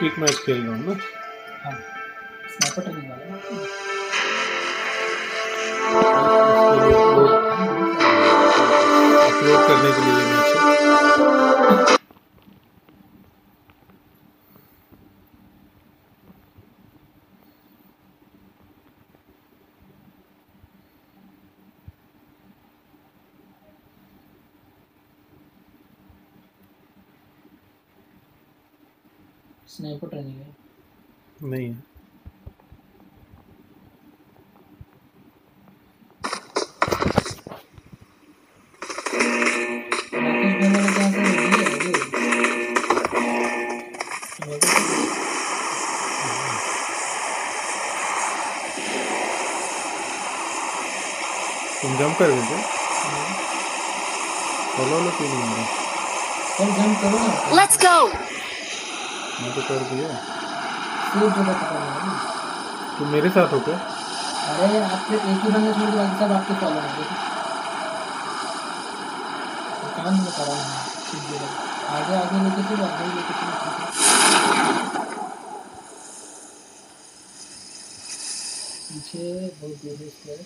Quick match खेल रहा हूँ ना हाँ। स्नाइपर वाला अपलोड करने के लिए मैच है स्नाइपर ट्रेनिंग है। नहीं है। वाला क्या कर रही है तुम जंप कर देते फॉलो लो क्यों नहीं हो रहा जंप करो ना। Let's go! मैं तो कर दिया। सेफ़ जगह पकड़ना है। तुम मेरे साथ हो क्या अरे आपके एक ही बंदा छोड़ के बाकी सब आपके फॉलो होंगे काम में करा है। आगे आगे लेके चलो आगे लेके चलो। पीछे बहुत दूर है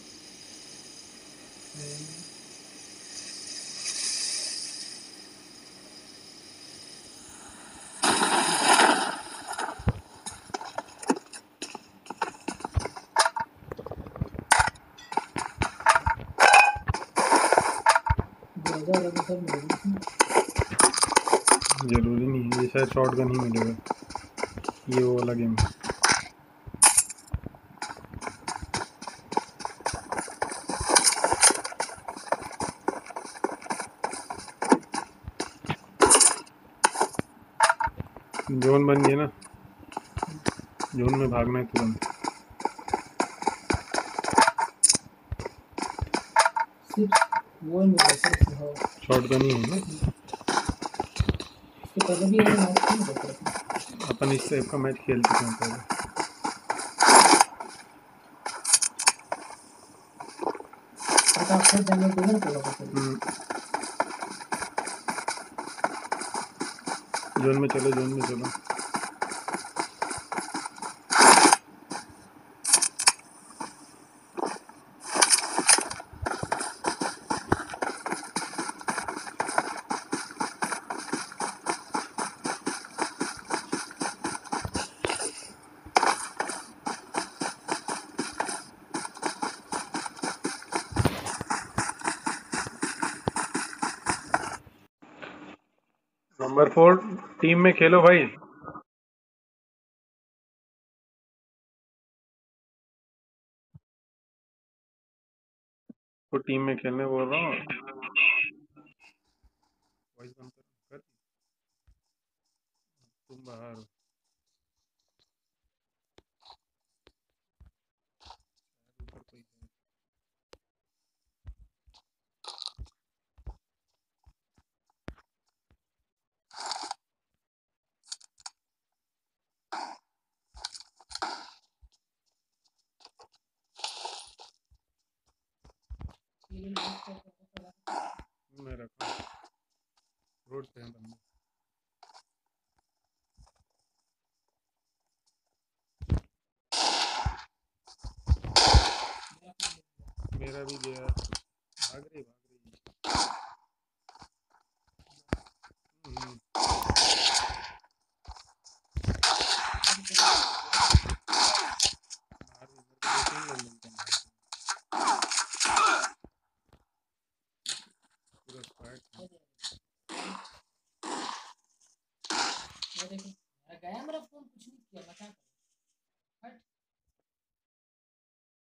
ज़रूरी नहीं है, ये शायद शॉर्ट गन ही मिलेगा। ये वो वाला गेम है। जोन बन गया ना। जोन में भागना है तुरंत। सिर्फ़ वो ही सिर्फ़ हाँ। ही है ना इसके पहले भी ये मैच नहीं होता अपन इस टाइप का मैच खेल चुके हैं पहले फटाफट डैमेज देगा ना पूरा का पूरा। हम्म। जोन में चलो जोन में चलो नंबर फोर टीम में खेलो भाई। तो टीम में खेलने बोल रहा हूँ वॉइस बंद कर कर दी? तुम बाहर हो ऊपर कोई है। मैं रखा पे है बंदे मेरा भी गया भाग रही भाग रही